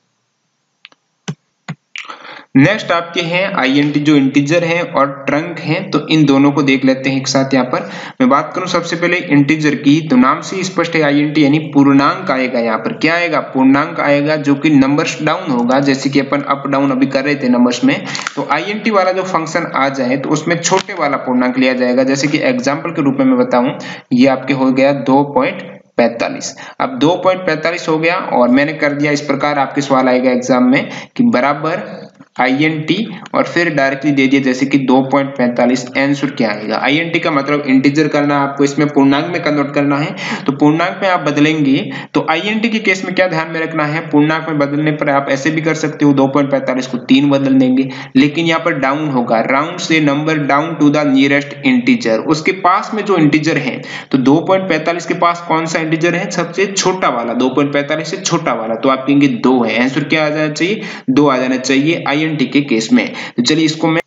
नेक्स्ट आपके हैं आईएनटी जो इंटीजर है और ट्रंक है तो इन दोनों को देख लेते हैं एक साथ यहाँ पर। मैं बात करूँ सबसे पहले इंटीजर की तो नाम से स्पष्ट है आईएनटी यानी पूर्णांक आएगा यहाँ पर। क्या आएगा? पूर्णांक आएगा जो कि नंबर्स डाउन होगा, जैसे कि अपन अप डाउन अभी कर रहे थे नंबर्स में। तो आईएनटी वाला जो फ़ंक्शन आ जाए तो उसमें छोटे वाला पूर्णांक लिया जाएगा। जैसे कि एग्ज़ाम्पल के रूप में मैं बताऊँ, ये आपके हो गया दो पॉइंट पैंतालीस। अब दो पॉइंट पैंतालीस हो गया और मैंने कर दिया, इस प्रकार आपके सवाल आएगा एग्ज़ाम में, कि बराबर INT और फिर डायरेक्टली दे दिया जैसे कि 2.45 आंसर क्या आएगा INT का मतलब इंटीजर करना, आपको इसमें पूर्णांक में कन्वर्ट करना है। तो पूर्णांक में आप बदलेंगे तो आई के केस में क्या ध्यान में रखना है? पूर्णांक में बदलने पर आप ऐसे भी कर सकते हो 2.45 को तीन बदल देंगे। लेकिन यहाँ पर डाउन होगा। राउंड से number down to the nearest integer उसके पास में जो इंटीजर है तो 2.45 के पास कौन सा इंटीजर है? सबसे छोटा वाला 2.45 से छोटा वाला। तो आप कहेंगे दो है। आंसर क्या आ जाना चाहिए? दो आ जाना चाहिए। आई आई के केस में। तो चलिए इसको मैं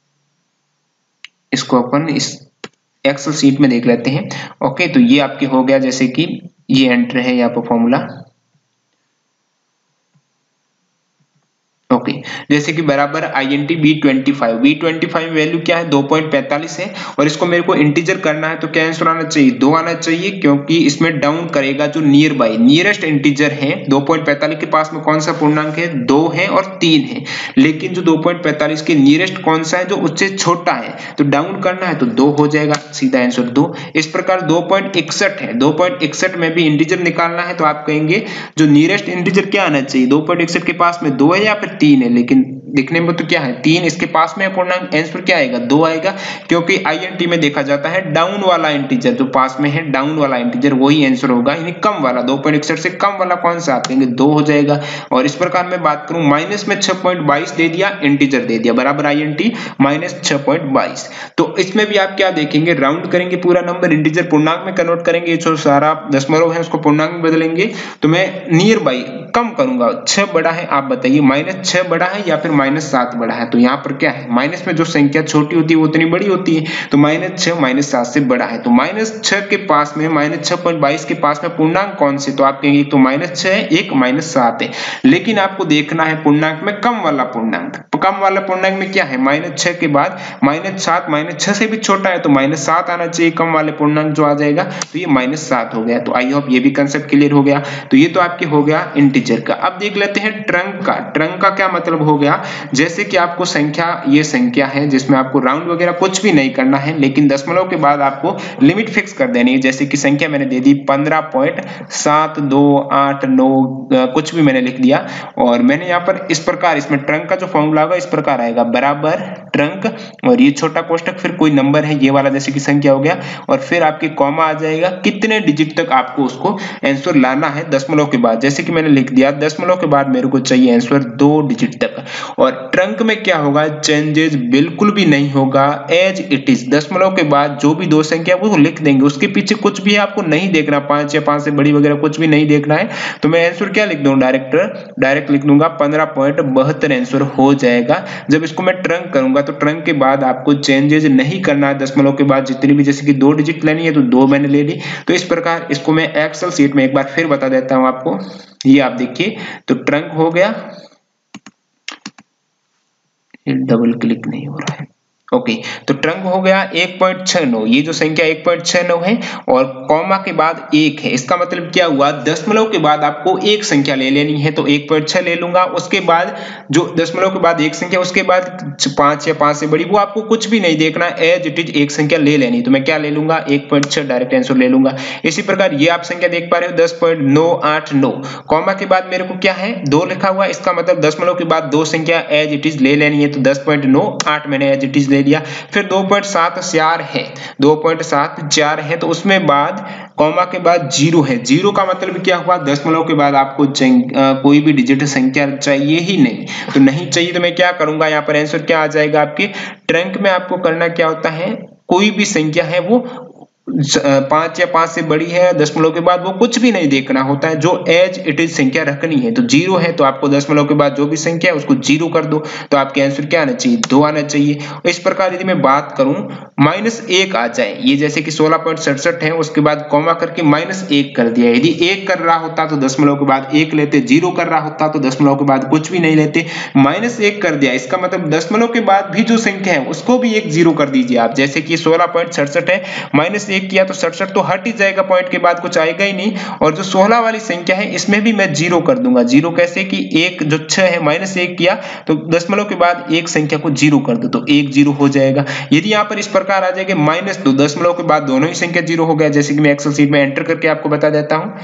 इसको अपन इस एक्सल सीट में देख लेते हैं। ओके तो ये आपके हो गया जैसे कि ये एंटर है यहाँ पर फॉर्मूला ओके जैसे कि बराबर I N T B twenty five B twenty five value क्या है? दो पॉइंट पैंतालीस है। और इसको मेरे को इंटीजर करना है तो क्या आंसर आना चाहिए? दो आना चाहिए क्योंकि इसमें डाउन करेगा जो नियर बाई नियरेस्ट इंटीजर है। दो पॉइंट पैंतालीस के पास में कौन सा पूर्णांक है? दो है और तीन है। लेकिन जो दो पॉइंट पैंतालीस के नियरेस्ट कौन सा है? जो उससे छोटा है। तो डाउन करना है तो दो हो जाएगा। सीधा आंसर दो। इस प्रकार दो पॉइंट इकसठ है। दो पॉइंट इकसठ में भी इंटीजर निकालना है तो आप कहेंगे, जो नियरेस्ट इंटीजर क्या आना चाहिए? दो पॉइंट इकसठ के पास में दो है या फिर तीन है लेकिन दिखने में तो क्या है? तीन इसके पास में पूर्णांक आंसर क्या आएगा? दो आएगा, क्योंकि आईएनटी में देखा जाता है डाउन वाला इंटीजर जो पास में है डाउन वाला इंटीजर वही आंसर होगा, यानी कम वाला, दो पॉइंट इकसठ से कम वाला कौन सा? आप कहेंगे दो हो जाएगा। और इस प्रकार मैं बात करूँ माइनस में छह पॉइंट बाईस दे दिया इंटीजर दे दिया, बराबर आई एन टी माइनस छह पॉइंट बाईस। तो इसमें भी आप क्या देखेंगे? राउंड करेंगे पूरा नंबर इंटीजर पूर्णांक में कन्वर्ट करेंगे जो सारा दशमलव है, उसको पूर्णांक में बदलेंगे। तो मैं नियर बाई कम करूँगा, छह बड़ा है, आप बताइए माइनस छह बड़ा है या फिर माइनस सात बड़ा है तो यहाँ पर क्या है? माइनस में जो संख्या छोटी होती है, वो उतनी बड़ी होती है तो माइनस छह माइनस सात से बड़ा है। तो माइनस छह के पास में माइनस छह पॉइंट बाईस के पास में पूर्णांक कौन से? तो आप कहेंगे तो माइनस छह है, एक माइनस सात है। लेकिन आपको देखना है पूर्णांक में कम वाला पूर्णांक। कम वाला पूर्णांक में क्या है? माइनस छह के बाद माइनस सात माइनस छह से भी छोटा है तो माइनस सात आना चाहिए, कम वाले पूर्णांक जो आ जाएगा तो ये माइनस सात हो गया। तो आई होप ये भी कंसेप्ट क्लियर हो गया। तो ये तो आपके हो गया इंटीजर का। अब देख लेते हैं ट्रंक का। ट्रंक का क्या मतलब हो गया? जैसे कि आपको संख्या, ये संख्या है, जिसमें आपको राउंड वगैरह कुछ भी नहीं करना है, लेकिन दशमलव के बाद आपको लिमिट फिक्स कर देनी है। जैसे कि संख्या मैंने दे दी पंद्रह पॉइंट सात दो आठ नौ कुछ भी मैंने लिख दिया। और मैंने यहाँ पर इस प्रकार, इसमें ट्रंक का जो फॉर्मूला होगा, इस प्रकार आएगा। बराबर ट्रंक और ये छोटा कोष्टक फिर कोई नंबर है, ये वाला जैसे कि संख्या हो गया, और फिर आपके कॉमा आ जाएगा। कितने डिजिट तक आपको उसको आंसर लाना है दशमलव के बाद? जैसे कि मैंने लिख दिया, दशमलव के बाद मेरे को चाहिए आंसर दो डिजिट तक। और ट्रंक में क्या होगा? चेंजेस बिल्कुल भी नहीं होगा। एज इट इज़ दशमलव के बाद जो भी दो संख्या वो लिख देंगे। उसके पीछे कुछ भी आपको नहीं देखना पाँच या पाँच से बड़ी वगैरह कुछ भी नहीं देखना है। तो मैं आंसर क्या लिख दूँगा डायरेक्टर डायरेक्ट लिख दूँगा। पंद्रह पॉइंट बहत्तर आंसर हो जाएगा। जब इसको मैं ट्रंक करूँगा तो ट्रंक के बाद आपको चेंजेस नहीं करना है। दशमलव के बाद जितनी भी, जैसे कि दो डिजिट लेनी है तो दो मैंने ले ली। तो इस प्रकार इसको मैं एक्सल सीट में एक बार फिर बता देता हूँ आपको। ये आप देखिए। तो ट्रंक हो गया। डबल क्लिक नहीं हो रहा है। ओके तो ट्रंक हो गया 1.69 ये जो संख्या 1.69 है और कॉमा के बाद एक है, इसका मतलब क्या हुआ? दशमलव के बाद आपको एक संख्या ले लेनी है तो 1.6 ले लूँगा। उसके बाद जो दशमलव के बाद एक संख्या, उसके बाद पाँच या पाँच से बड़ी, वो आपको कुछ भी नहीं देखना। एज इट इज़ एक संख्या ले लेनी। तो मैं क्या ले लूँगा? एक डायरेक्ट आंसर ले लूँगा। इसी प्रकार ये आप संख्या देख पा रहे हो, दस पॉइंट नौ आठ नौ। कॉमा के बाद मेरे को क्या है? दो लिखा हुआ इसका मतलब दशमलव के बाद दो संख्या एज इट इज़ ले लेनी है तो दस पॉइंट नौ आठ मैंने एज इट इज़ ले लिया। फिर दो पॉइंट सात चार है। दो पॉइंट सात चार है तो उसमें बाद कॉमा के बाद ज़ीरो है। ज़ीरो का मतलब क्या हुआ? दशमलव के बाद आपको कोई भी डिजिट संख्या चाहिए ही नहीं। तो नहीं चाहिए तो मैं क्या करूँगा? यहाँ पर आंसर क्या आ जाएगा आपके? ट्रंक में आपको करना क्या होता है? कोई भी संख्या है वो पाँच या पाँच से बड़ी है दशमलव के बाद वो कुछ भी नहीं देखना होता है। जो एज इट इज़ संख्या रखनी है तो ज़ीरो है तो आपको दशमलव के बाद जो भी संख्या है, उसको ज़ीरो कर दो। तो आपके आंसर क्या आना चाहिए? दो आना चाहिए। इस प्रकार यदि मैं बात करूँ माइनस एक आ जाए, ये जैसे कि सोलह पॉइंट सड़सठ है, उसके बाद कॉमा करके माइनस एक कर दिया। यदि एक कर रहा होता तो दशमलव के बाद एक लेते। ज़ीरो कर रहा होता तो दशमलव के बाद कुछ भी नहीं लेते। माइनस एक कर दिया, इसका मतलब दशमलव के बाद भी जो संख्या है, उसको भी एक ज़ीरो कर दीजिए आप। जैसे कि सोलह पॉइंट सड़सठ है माइनस एक किया तो सड़सठ तो हट ही जाएगा पॉइंट के बाद कुछ आएगा ही नहीं। और जो सोलह वाली संख्या है, इसमें भी मैं ज़ीरो कर दूँगा। ज़ीरो कैसे कि एक जो छह है माइनस एक किया तो दशमलव के बाद एक संख्या को ज़ीरो कर दो तो एक ज़ीरो हो जाएगा। यदि यहाँ पर इस प्रकार आ जाएगा माइनस दो, दशमलव के बाद दोनों ही संख्या ज़ीरो हो गया। जैसे कि मैं एक्सल सीट में एंटर करके आपको बता देता हूँ,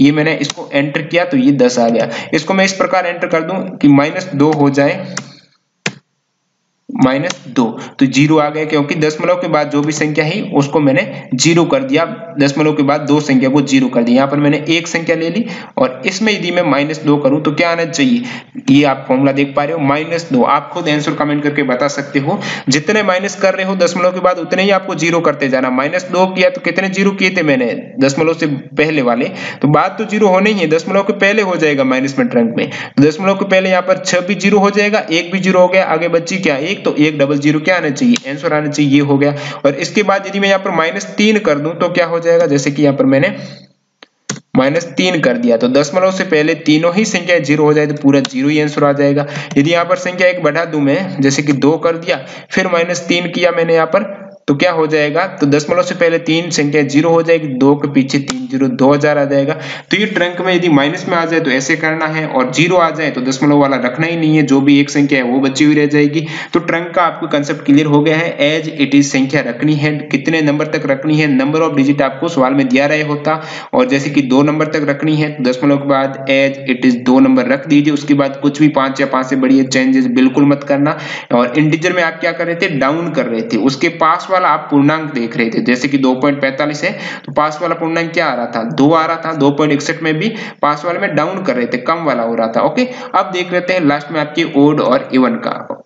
ये मैंने इसको एंटर किया तो ये दस आ गया। इसको मैं इस प्रकार एंटर कर दूँ कि माइनस दो हो जाए। माइनस दो। तो ज़ीरो आ गया क्योंकि दशमलव के बाद जो भी संख्या है, उसको मैंने ज़ीरो कर दिया। दशमलव के बाद दो संख्या को ज़ीरो कर दिया। यहाँ पर मैंने एक संख्या ले ली और इसमें यदि मैं माइनस दो करूँ तो क्या आना चाहिए? ये आप फॉर्मूला देख पा रहे हो, माइनस दो। आप खुद आंसर कमेंट करके बता सकते हो, जितने माइनस कर रहे हो, दशमलव के बाद उतने ही आपको ज़ीरो करते जाना। माइनस दो किया तो कितने ज़ीरो किए थे मैंने? दशमलव से पहले वाले। तो बात तो ज़ीरो होने ही है, दशमलव के पहले हो जाएगा माइनस में ट्रंक में। दशमलव के पहले यहाँ पर छह भी ज़ीरो हो जाएगा, एक भी ज़ीरो हो गया। आगे बच्ची क्या? एक तो एक डबल ज़ीरो क्या आना चाहिए? आंसर आना चाहिए, ये हो गया। और इसके बाद यदि मैं यहाँ पर माइनस तीन कर दूँ तो क्या हो जाएगा? जैसे कि यहाँ पर मैंने माइनस तीन कर दिया तो दशमलव से पहले तीनों ही संख्या ज़ीरो हो जाए तो पूरा ज़ीरो ही आंसर आ जाएगा। यदि यहाँ पर संख्या एक बढ़ा दू मैं, जैसे कि दो कर दिया, फिर माइनस तीन किया मैंने यहाँ पर तो क्या हो जाएगा? तो दशमलव से पहले तीन संख्या ज़ीरो हो जाएगी, दो के पीछे तीन ज़ीरो, दो हज़ार आ जाएगा। तो ये ट्रंक में यदि माइनस में आ जाए तो ऐसे करना है और ज़ीरो आ जाए तो दशमलव वाला रखना ही नहीं है, जो भी एक संख्या है वो बची हुई रह जाएगी। तो ट्रंक का आपको कंसेप्ट क्लियर हो गया है। एज इट इज़ संख्या रखनी है, कितने नंबर तक रखनी है नंबर ऑफ़ डिजिट आपको सवाल में दिया रहे होता। और जैसे कि दो नंबर तक रखनी है तो दशमलव के बाद एज इट इज़ दो नंबर रख दीजिए। उसके बाद कुछ भी पाँच या पाँच से बड़ी चेंजेस बिल्कुल मत करना। और इंटीजर में आप क्या कर रहे थे? डाउन कर रहे थे। उसके पास वाला आप पूर्णांक देख रहे थे, जैसे कि 2.45 है तो पास वाला पूर्णांक क्या आ रहा था? दो आ रहा था, दो में भी पास वाले में डाउन कर रहे थे, कम वाला हो रहा था, ओके? अब देख लेते हैं लास्ट में आपकी ओड और इवन का।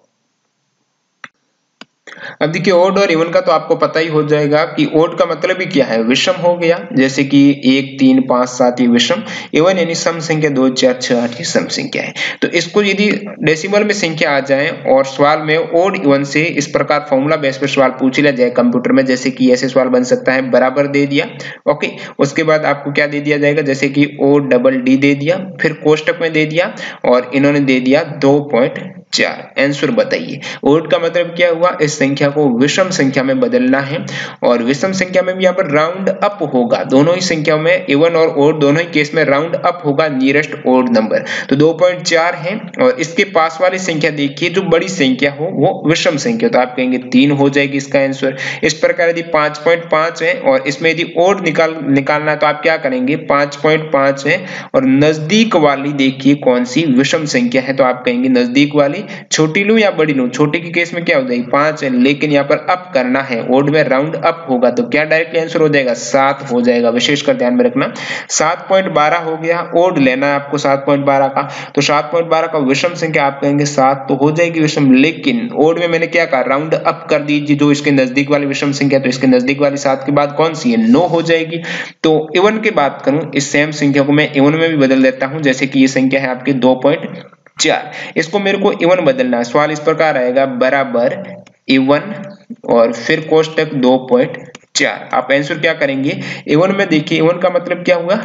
अब देखिए, ओड और इवन का तो आपको पता ही हो जाएगा कि ओड का मतलब ही क्या है। विषम हो गया, जैसे कि एक, तीन, पाँच, सात ये विषम। इवन यानी सम संख्या दो, चार, छह, आठ ये सम संख्या है। तो इसको यदि डेसिमल में संख्या आ जाए और सवाल में ओड, इवन से इस प्रकार फॉर्मूला बेस पर सवाल पूछ लिया जाए कंप्यूटर में, जैसे कि ऐसे सवाल बन सकता है, बराबर दे दिया, ओके? उसके बाद आपको क्या दे दिया जाएगा, जैसे कि ओ डबल डी दे दिया, फिर कोष्टक में दे दिया और इन्होंने दे दिया दो पॉइंट चार आंसर बताइए। ओड का मतलब क्या हुआ? इस संख्या को विषम संख्या में बदलना है और विषम संख्या में भी यहाँ पर राउंड अप होगा। दोनों ही संख्याओं में इवन और ओड दोनों ही केस में राउंड अप होगा नियरेस्ट ओड नंबर तो 2.4 है और इसके पास वाली संख्या देखिए, जो बड़ी संख्या हो, वो विषम संख्या। तो आप कहेंगे तीन हो जाएगी इसका आंसर इस प्रकार यदि 5.5 है और इसमें यदि ओड निकाल, निकालना है तो आप क्या करेंगे? 5.5 है और नज़दीक वाली देखिए कौन सी विषम संख्या है तो आप कहेंगे नज़दीक वाली छोटी लू या बड़ी लू? छोटी के केस में क्या हो? जाएगी पाँच लेकिन यहाँ पर अप करना है। ओड में राउंड अप होगा तो क्या डायरेक्टली आंसर हो जाएगा? सात हो जाएगा, विशेषकर ध्यान में रखना। सात पॉइंट बारह हो गया ओड लेना है आपको सात पॉइंट बारह का। तो सात पॉइंट बारह का विषम संख्या आप कहेंगे, सात तो हो जाएगी विषम। लेकिन ओड में मैंने क्या कहा? राउंड अप कर दीजिए जो इसके नज़दीक वाली विषम संख्या तो इसके नज़दीक वाली सात के बाद कौन सी है? नो हो जाएगी। तो इवन की बात करूँ, इस सेम संख्या को मैं इवन में भी बदल देता हूँ, जैसे कि ये संख्या है आपकी दो पॉइंट चार। इसको मेरे को इवन बदलना है। सवाल इस प्रकार आएगा, बराबर इवन और फिर कोष्टक दो पॉइंट चार। आप आंसर क्या करेंगे? इवन में देखिए, इवन का मतलब क्या हुआ?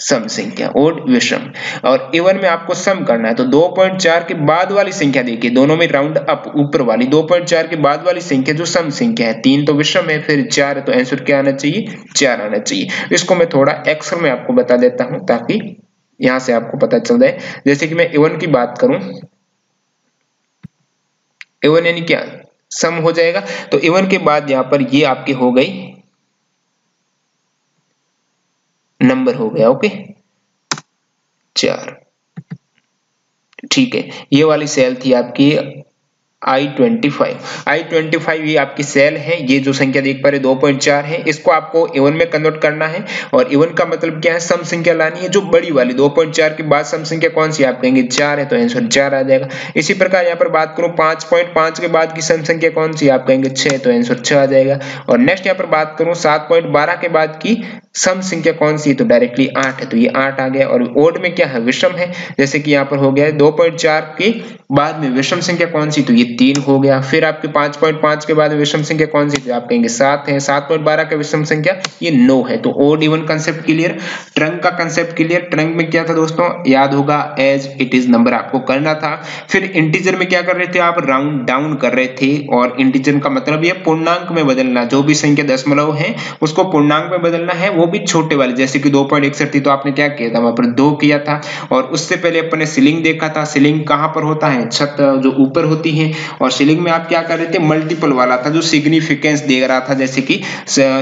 सम संख्या और विषम। और इवन में आपको सम करना है तो 2.4 के बाद वाली संख्या देखिए। दोनों में राउंड अप ऊपर वाली। 2.4 के बाद वाली संख्या जो सम संख्या है, तीन तो विषम है, फिर चार है तो आंसर क्या आना चाहिए? चार आना चाहिए। इसको मैं थोड़ा एक्सल में आपको बता देता हूँ ताकि यहाँ से आपको पता चल जाए। जैसे कि मैं एवन की बात करूँ एवन यानी क्या? सम हो जाएगा। तो एवन के बाद यहाँ पर ये आपके हो गई नंबर हो गया, ओके? चार। ठीक है, ये वाली सेल थी आपकी I twenty five I twenty five ये आपकी सेल है, ये जो संख्या देख पा रहे दो पॉइंट चार है। इसको आपको इवन में कन्वर्ट करना है और इवन का मतलब क्या है? सम संख्या लानी है, जो बड़ी वाली, दो पॉइंट चार के बाद सम संख्या कौन सी? आप कहेंगे चार है तो आंसर चार आ जाएगा। इसी प्रकार यहाँ पर बात करूँ, पाँच पॉइंट पाँच के बाद की सम संख्या कौन सी? आप कहेंगे छह तो आंसर छह आ जाएगा। और नेक्स्ट यहाँ पर बात करूँ, सात पॉइंट बारह के बाद की सम संख्या कौन सी तो डायरेक्टली आठ है। तो ये आठ आ गया और ओड में क्या है? विषम है। जैसे कि यहाँ पर हो गया है दो पॉइंट चार के बाद में विषम संख्या कौन सी? तो ये तीन हो गया। फिर आपके पाँच पॉइंट पाँच के बाद विषम संख्या कौन सी? तो आप कहेंगे सात है। सात पॉइंट बारह का विषम संख्या, ये नौ है। तो odd even concept clear trunc का कंसेप्ट क्लियर ट्रंक में क्या था दोस्तों? याद होगा एज इट इज़ नंबर आपको करना था। फिर इंटीजर में क्या कर रहे थे आप? राउंड डाउन कर रहे थे। और इंटीजर का मतलब ये पूर्णांक में बदलना। जो भी संख्या दशमलव है, उसको पूर्णांक में बदलना है। वो भी छोटे वाले, जैसे कि दो पॉइंट इकसठ थी तो आपने क्या किया था? वहाँ पर दो किया था और उससे पहले अपन सीलिंग देखा था। सीलिंग कहाँ पर होता है? छत जो ऊपर होती है और सीलिंग में आप क्या कर रहे थे? मल्टीपल वाला था जो सिग्निफिकेंस दे रहा था, जैसे कि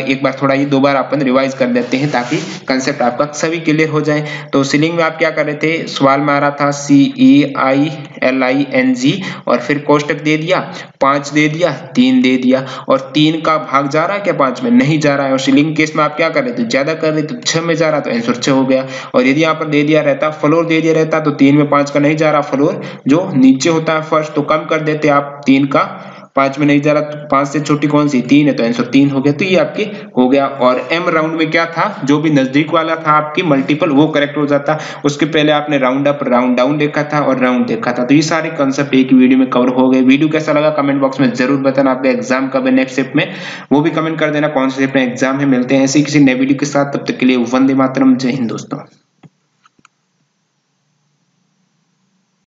एक बार थोड़ा ये दो बार अपन रिवाइज कर देते हैं ताकि कंसेप्ट आपका सभी क्लियर हो जाए। तो सीलिंग में आप क्या कर रहे थे? सवाल में आ रहा था सी ई I L I N G और फिर कोष्टक दे दिया, पाँच दे दिया, तीन दे दिया और तीन का भाग जा रहा है क्या पाँच में? नहीं जा रहा है और सीलिंग केस में आप क्या कर रहे थे? ज़्यादा कर रही तो छह में जा रहा तो आंसर छह हो गया। और यदि यहाँ पर दे दिया रहता फ्लोर दे दिया रहता तो तीन में पाँच का नहीं जा रहा फ्लोर जो नीचे होता है फ़र्स्ट तो कम कर देते आप तीन का। पाँच में नहीं जा रहा तो पाँच से छोटी कौन सी? तीन है तो आंसर तीन हो गया। तो ये आपके हो गया। और एम राउंड में क्या था? जो भी नज़दीक वाला था, आपकी मल्टीपल वो करेक्ट हो जाता। उसके पहले आपने राउंड अप राउंड डाउन देखा था और राउंड देखा था। तो ये सारे कंसेप्ट एक वीडियो में कवर हो गए। वीडियो कैसा लगा? कमेंट बॉक्स में ज़रूर बताना। आपका एग्ज़ाम कब है नेक्स्ट शिफ्ट में? वो भी कमेंट कर देना। कौन से शिफ्ट में एग्ज़ाम है? मिलते हैं ऐसे किसी नए वीडियो के साथ। तब तक के लिए वंदे मातरम। जय हिंद दोस्तों।